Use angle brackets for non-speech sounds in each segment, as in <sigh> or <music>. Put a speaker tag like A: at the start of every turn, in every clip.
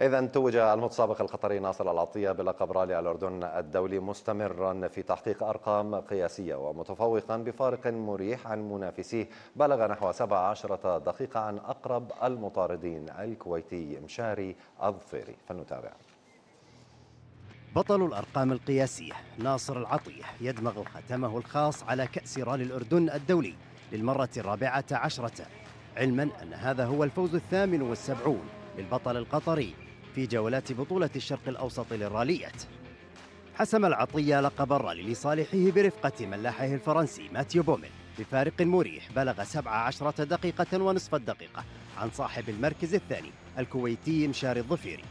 A: إذا توج المتسابق القطري ناصر العطية بلقب رالي الأردن الدولي مستمرا في تحقيق أرقام قياسية ومتفوقا بفارق مريح عن منافسيه. بلغ نحو 17 دقيقة عن أقرب المطاردين الكويتي مشاري الظفيري فلنتابع.
B: بطل الأرقام القياسية ناصر العطية يدمغ ختمه الخاص على كأس رالي الأردن الدولي للمرة الرابعة عشرة علما أن هذا هو الفوز الثامن والسبعون للبطل القطري. في جولات بطولة الشرق الأوسط للراليات. حسم العطية لقب الرالي لصالحه برفقة ملاحه الفرنسي ماتيو بومن. بفارق مريح بلغ 17 دقيقة ونصف الدقيقة عن صاحب المركز الثاني الكويتي مشاري الظفيري.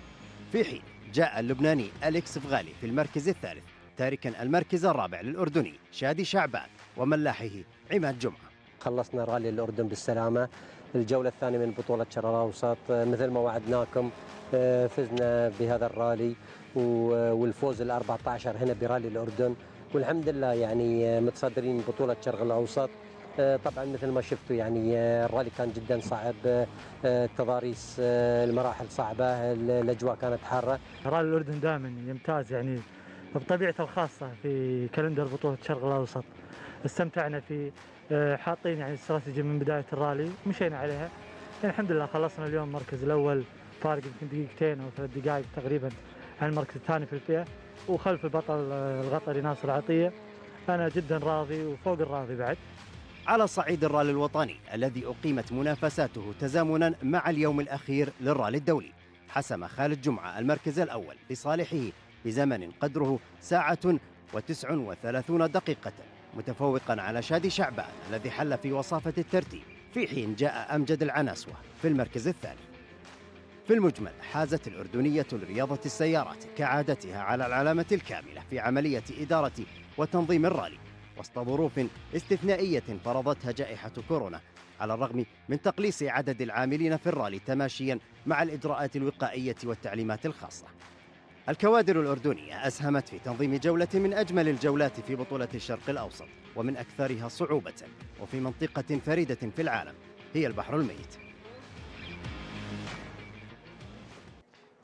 B: في حين جاء اللبناني أليكس فغالي في المركز الثالث تاركا المركز الرابع للأردني شادي شعبان وملاحه عماد جمعة.
C: خلصنا رالي الأردن بالسلامة. الجولة الثانية من بطولة شرق الأوسط. مثل ما وعدناكم فزنا بهذا الرالي والفوز ال 14 هنا برالي الأردن. والحمد لله يعني آه، متصدرين بطولة شرق الأوسط. آه، طبعا مثل ما شفتوا يعني الرالي كان جدا صعب. تضاريس المراحل صعبة الأجواء كانت حارة.
D: رالي الأردن دائما يمتاز يعني بطبيعته الخاصة في كالندر بطولة شرق الأوسط. استمتعنا في آه، حاطين يعني استراتيجيه من بداية الرالي مشينا عليها. يعني الحمد لله خلصنا اليوم المركز الأول. فارق يمكن دقيقتين أو ثلاث دقائق تقريبا عن المركز الثاني في الفئة وخلف البطل القطري ناصر عطية. أنا جدا راضي وفوق الراضي بعد.
B: على صعيد الرالي الوطني الذي أقيمت منافساته تزامنا مع اليوم الأخير للرالي الدولي حسم خالد جمعة المركز الأول لصالحه بزمن قدره ساعة وتسع وثلاثون دقيقة متفوقا على شادي شعبان الذي حل في وصافة الترتيب في حين جاء أمجد العناسوة في المركز الثاني. في المجمل حازت الأردنية لرياضة السيارات كعادتها على العلامة الكاملة في عملية إدارة وتنظيم الرالي. وسط ظروف استثنائية فرضتها جائحة كورونا على الرغم من تقليص عدد العاملين في الرالي تماشيا مع الإجراءات الوقائية والتعليمات الخاصة. الكوادر الأردنية أسهمت في تنظيم جولة من أجمل الجولات في بطولة الشرق الأوسط ومن أكثرها صعوبة وفي منطقة فريدة في العالم هي البحر الميت.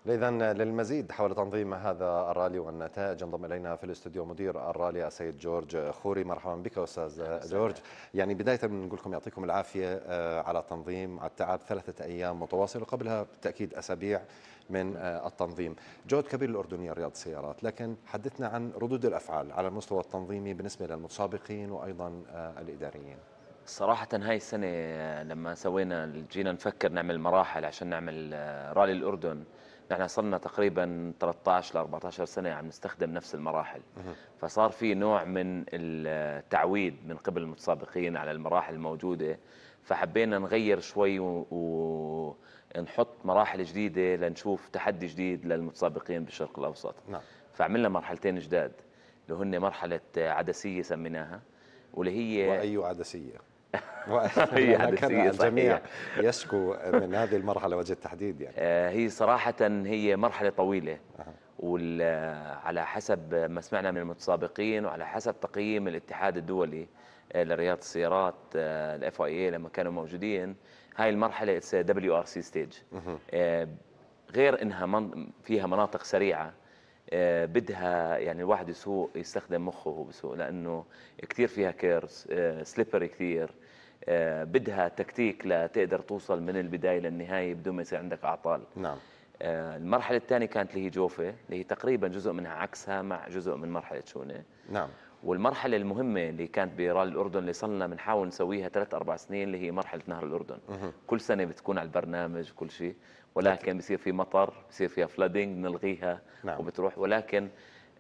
A: إذا للمزيد حول تنظيم هذا الرالي والنتائج انضم إلينا في الاستوديو مدير الرالي السيد جورج خوري. مرحبا بك أستاذ جورج. يعني بداية نقول لكم يعطيكم العافية آه، على التنظيم على التعب ثلاثة أيام متواصله وقبلها بالتاكيد أسابيع من آه، التنظيم. جهد كبير الأردنية رياض السيارات لكن حدثنا عن ردود الأفعال على المستوى التنظيمي بالنسبة للمتسابقين وأيضا آه، الإداريين.
E: صراحة هاي السنة لما سوينا جينا نفكر نعمل مراحل عشان نعمل رالي الأردن نحن صرنا تقريبا 13 ل 14 سنة عم نستخدم نفس المراحل. فصار في نوع من التعويد من قبل المتسابقين على المراحل الموجودة. فحبينا نغير شوي ونحط مراحل جديدة لنشوف تحدي جديد للمتسابقين بالشرق الأوسط. نعم. فعملنا مرحلتين جداد اللي هن مرحلة عدسية سميناها واللي هي
A: وأي عدسية؟ هي حدثية الجميع يشكو من هذه المرحلة وجه التحديد يعني.
E: آه، هي صراحة هي مرحلة طويلة. وعلى حسب ما سمعنا من المتسابقين وعلى حسب تقييم الاتحاد الدولي آه، لرياضة السيارات ال FIA لما كانوا موجودين. هاي المرحلة it's WRC stage غير إنها من فيها مناطق سريعة آه، بدها يعني الواحد يسوق يستخدم مخه وهو بسوق لأنه كثير فيها curves slippery كثير آه، بدها تكتيك لتقدر توصل من البداية للنهاية بدون ما يصير عندك أعطال.
A: نعم.
E: آه، المرحلة الثانية كانت اللي هي جوفة اللي هي تقريبا جزء منها عكسها مع جزء من مرحلة شونة.
A: نعم.
E: والمرحلة المهمة اللي كانت برالي الأردن اللي صرنا بنحاول نسويها ثلاث أربع سنين اللي هي مرحلة نهر
A: الأردن.
E: كل سنة بتكون على البرنامج كل شيء ولكن بصير في مطر بصير فيها flooding بنلغيها
A: نعم.
E: وبتروح ولكن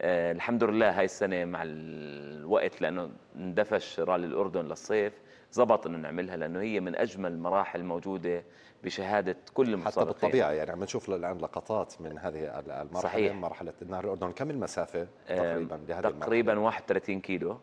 E: آه الحمد لله هاي السنة مع الوقت لأنه اندفش رالي الأردن للصيف زبط إنه نعملها لأنه هي من أجمل المراحل الموجوده بشهادة كل المسابقين
A: حتى بالطبيعة يعني عم نشوف الان لقطات من هذه المرحلة صحيح. مرحلة نهر الأردن. كم المسافة تقريبا
E: لهذه تقريبا المرحلة؟ 31 كيلو.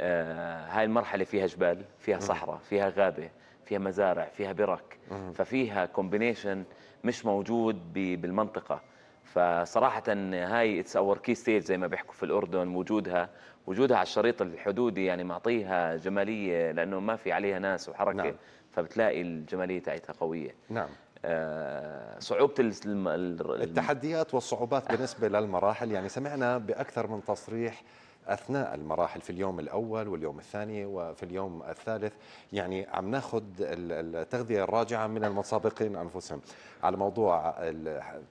E: آه هاي المرحلة فيها جبال فيها صحراء فيها غابة فيها مزارع فيها برك. ففيها combination مش موجود بالمنطقة. فصراحة هاي it's our key stage زي ما بيحكوا في الأردن وجودها وجودها على الشريط الحدودي يعني معطيها جمالية لأنه ما في عليها ناس وحركة نعم. فبتلاقي الجمالية تاعتها قوية
A: نعم
E: آه، صعوبة ال- الم- ال-
A: التحديات والصعوبات بالنسبة للمراحل يعني سمعنا بأكثر من تصريح أثناء المراحل في اليوم الأول واليوم الثاني وفي اليوم الثالث. يعني عم ناخذ ال- التغذية الراجعة من المتسابقين أنفسهم. على موضوع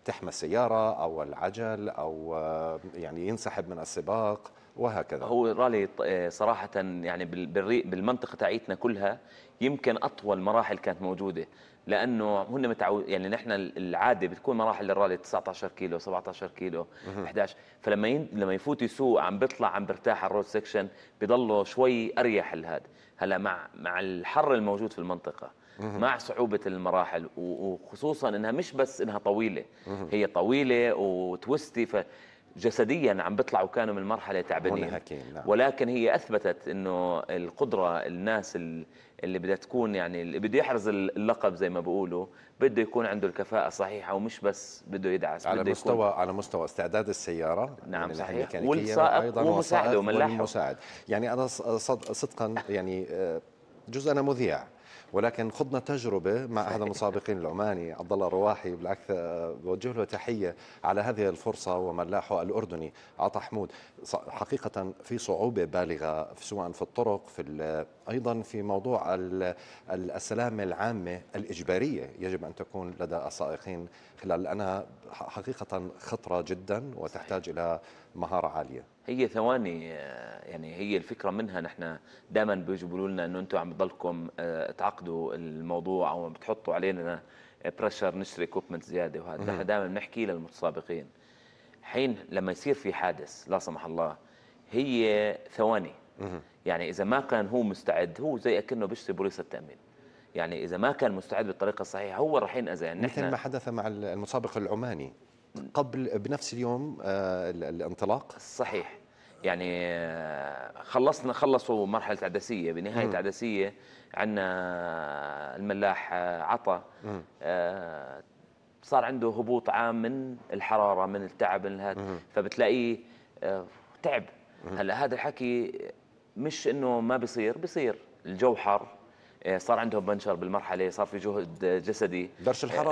A: تحمى السيارة أو العجل أو آه، يعني ينسحب من السباق وهكذا.
E: هو الرالي ط- آه، صراحة يعني بال- بالري- بالمنطقة تاعيتنا كلها يمكن أطول مراحل كانت موجودة لأنه هن متعود يعني نحن العادة بتكون مراحل الرالي 19 كيلو 17 كيلو 11 فلما ين... لما يفوت يسوق عم بيطلع عم برتاح على ال road section بضله شوي أريح الهاد. هلأ مع مع الحر الموجود في المنطقة مع صعوبة المراحل وخصوصا إنها مش بس إنها طويلة هي طويلة و twisty فجسديا عم بيطلعوا كانوا من مرحلة تعبانين
A: نعم
E: ولكن هي أثبتت إنه القدرة الناس ال- اللي بدها تكون يعني اللي بده يحرز اللقب زي ما بيقولوا بده يكون عنده الكفاءة صحيحه ومش بس بده يدعس
A: على
E: بده
A: مستوى على مستوى استعداد السيارة
E: نعم،
A: من الناحية
E: صحيح. والسائق ومساعده وملاحه.
A: والمساعد يعني صد- صدقا يعني آه، جزء أنا مذيع ولكن خضنا تجربة مع أحد المسابقين العماني عبد الله الرواحي بالعكس آه، بوجه له تحية على هذه الفرصة وملاحه الأردني عطا حمود. حقيقة في صعوبة بالغة في- سواء في الطرق في أيضا في موضوع ال- ال- السلامة العامة الإجبارية يجب أن تكون لدى السائقين خلال لأنها حقيقة خطرة جدا وتحتاج إلى مهارة عالية.
E: هي ثواني آه، يعني هي الفكرة منها نحن دائما بيجوا بيقولوا لنا إنه أنتم عم بضلكم آه، تعقدوا الموضوع أو بتحطوا علينا pressure نشتري equipment زيادة وهذا. نحن دائما بنحكي للمتسابقين. حين لما يصير في حادث لا سمح الله هي ثواني. يعني إذا ما كان هو مستعد هو زي أكنه بيشتري بوليصه تامين يعني إذا ما كان مستعد بالطريقة الصحيحة هو راح ينأذى. يعني
A: مثل ما حدث مع المسابق العماني. قبل بنفس اليوم آه، ال- الانطلاق.
E: صحيح. يعني آه، خلصنا خلصوا مرحلة عدسيه بنهاية عدسيه عندنا الملاح آه، آه، صار عنده هبوط عام من الحرارة من التعب من هذا فبتلاقيه آه، تعب. هلا هذا الحكي مش إنه ما بيصير بيصير. الجو حار آه، صار عندهم بنشر بالمرحلة صار في جهد جسدي.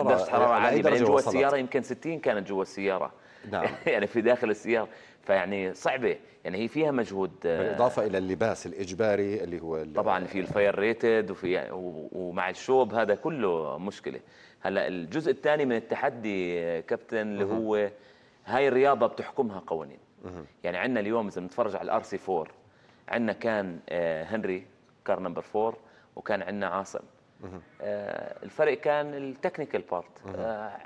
E: آه، درجه حرارة
A: على أي
E: عاليه بعدين جوا؟ السيارة يمكن 60 كانت جوا السيارة.
A: نعم. <laughs>
E: يعني في داخل السيارة. فيعني صعبة. يعني هي فيها مجهود آه،
A: بالإضافة إلى اللباس الإجباري اللي هو
E: طبعا في ال fire rated وفي و- ومع الشوب هذا كله مشكلة. هلأ الجزء الثاني من التحدي كابتن اللي هو هاي الرياضة بتحكمها قوانين. يعني عندنا اليوم إذا بنتفرج على ال RC 4 عندنا كان آه، هنري car number 4 وكان عندنا عاصم. آه، الفرق كان ال technical part.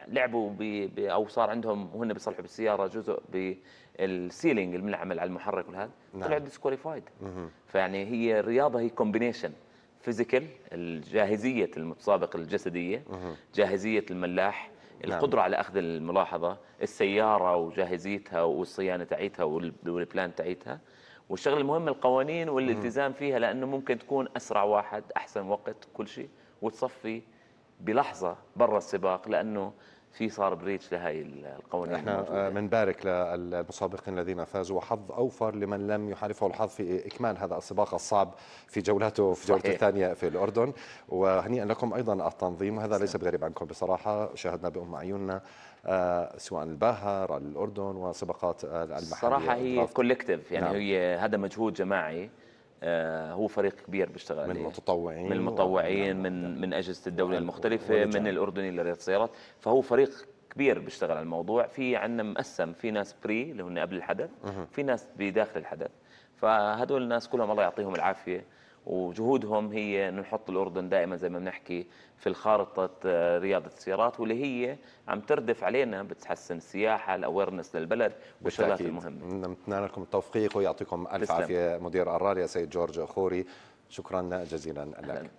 E: لعبوا ب ب- أو صار عندهم وهن بيصلحوا بالسيارة جزء بال sealing اللي بنعمل على المحرك والهذا.
A: نعم.
E: طلعوا disqualified فيعني هي الرياضه هي combination physical جاهزيه المتسابق الجسدية جاهزية الملاح
A: نعم.
E: القدرة على أخذ الملاحظة السيارة وجاهزيتها والصيانة تاعيتها وال- وال plan تاعيتها والشغله المهم القوانين والالتزام فيها لأنه ممكن تكون أسرع واحد أحسن وقت كل شيء وتصفي بلحظة برا السباق لأنه في صار breach لهي القوانين إحنا.
A: آه، بنبارك للمسابقين الذين فازوا وحظ أوفر لمن لم يحالفه الحظ في إكمال هذا السباق الصعب في جولته في جولته. الثانية في الأردن وهنيئا لكم أيضا التنظيم وهذا ليس بغريب عنكم بصراحة شاهدنا بأم عيوننا آه، سواء الباها الأردن وسباقات آه، المحلية
E: صراحة هي. collective يعني
A: نعم.
E: هي هذا مجهود جماعي هو فريق كبير بيشتغل
A: من
E: عليه.
A: المتطوعين
E: من المتطوعين من من
A: أجهزة
E: الدولة
A: المختلفة.
E: من الاردني لرياض السيارات. فهو فريق كبير بيشتغل على الموضوع. في عندنا مقسم في ناس pre اللي هن قبل الحدث في ناس بداخل الحدث. فهدول الناس كلهم الله يعطيهم العافية. وجهودهم هي إنه نحط الأردن دائما زي ما بنحكي في الخارطة آه، رياضة السيارات واللي هي عم تردف علينا بتحسن السياحة ال awareness للبلد والشغلات. المهمة
A: نتمنى لكم التوفيق ويعطيكم ألف
E: تسلم.
A: عافية مدير الرالي سيد جورج خوري شكرا جزيلا لك.